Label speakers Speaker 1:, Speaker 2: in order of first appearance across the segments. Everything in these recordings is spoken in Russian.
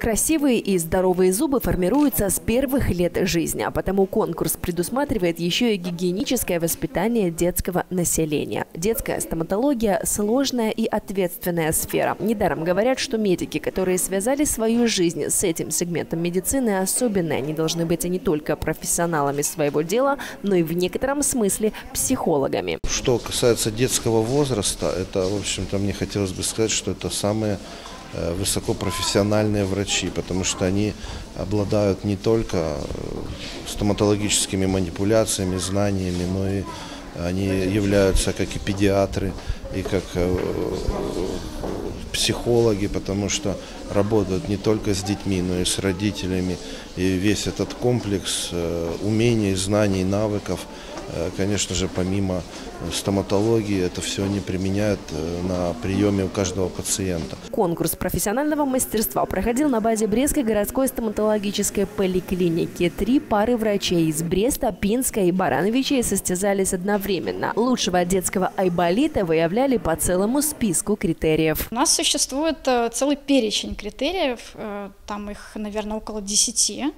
Speaker 1: Красивые и здоровые зубы формируются с первых лет жизни, а потому конкурс предусматривает еще и гигиеническое воспитание детского населения. Детская стоматология – сложная и ответственная сфера. Недаром говорят, что медики, которые связали свою жизнь с этим сегментом медицины, особенные. Они должны быть не только профессионалами своего дела, но и в некотором смысле психологами.
Speaker 2: Что касается детского возраста, это, в общем-то, мне хотелось бы сказать, что это самые высокопрофессиональные врачи, потому что они обладают не только э, стоматологическими манипуляциями, знаниями, но и они являются как и педиатры, и как э, психологи, потому что работают не только с детьми, но и с родителями. И весь этот комплекс умений, знаний, навыков – Э, конечно же, помимо стоматологии, это все они применяют э, на приеме у каждого пациента.
Speaker 1: Конкурс профессионального мастерства проходил на базе Брестской городской стоматологической поликлиники. Три пары врачей из Бреста, Пинска и Барановичей состязались одновременно. Лучшего детского айболита выявляли по целому списку критериев.
Speaker 3: У нас существует э, целый перечень критериев, там их, наверное, около десяти.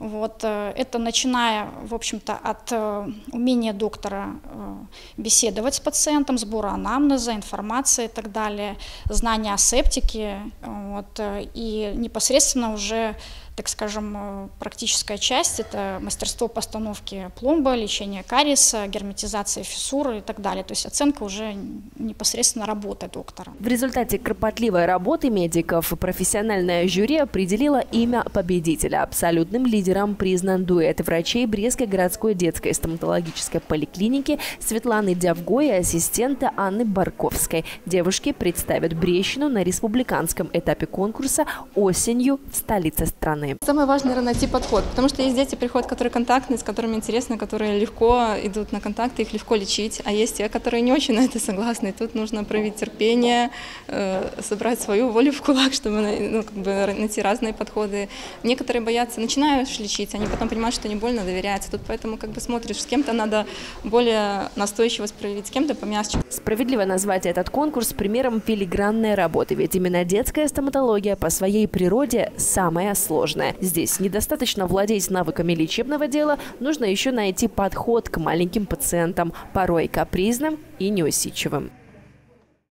Speaker 3: Вот, э, это начиная, в общем-то, от э, умения доктора э, беседовать с пациентом, сбора анамнеза, информации и так далее, знания о септике, вот, и непосредственно уже так скажем, э, практическая часть – это мастерство постановки пломбы, лечение кариеса, герметизация фиссуры и так далее. То есть оценка уже непосредственно работы доктора.
Speaker 1: В результате кропотливой работы медиков профессиональное жюри определило имя победителя. Абсолютным лидером признан дуэт врачей Брестской городской детской стоматологической поликлиники Светланы Дявго и ассистента Анны Барковской. Девушки представят Брещину на республиканском этапе конкурса осенью в столице страны
Speaker 4: стороны. Самое важное, наверное, найти подход, потому что есть дети, приходят, которые контактные, с которыми интересно, которые легко идут на контакты, их легко лечить, а есть те, которые не очень на это согласны. И тут нужно проявить терпение, э, собрать свою волю в кулак, чтобы ну, как бы найти разные подходы. Некоторые боятся, начинаешь лечить, они потом понимают, что не больно доверяются. Тут поэтому как бы смотришь, с кем-то надо более настойчивость проявить, с кем-то помягче.
Speaker 1: Справедливо назвать этот конкурс примером филигранной работы, ведь именно детская стоматология по своей природе самая сложная сложное. Здесь недостаточно владеть навыками лечебного дела, нужно еще найти подход к маленьким пациентам, порой капризным и неусидчивым.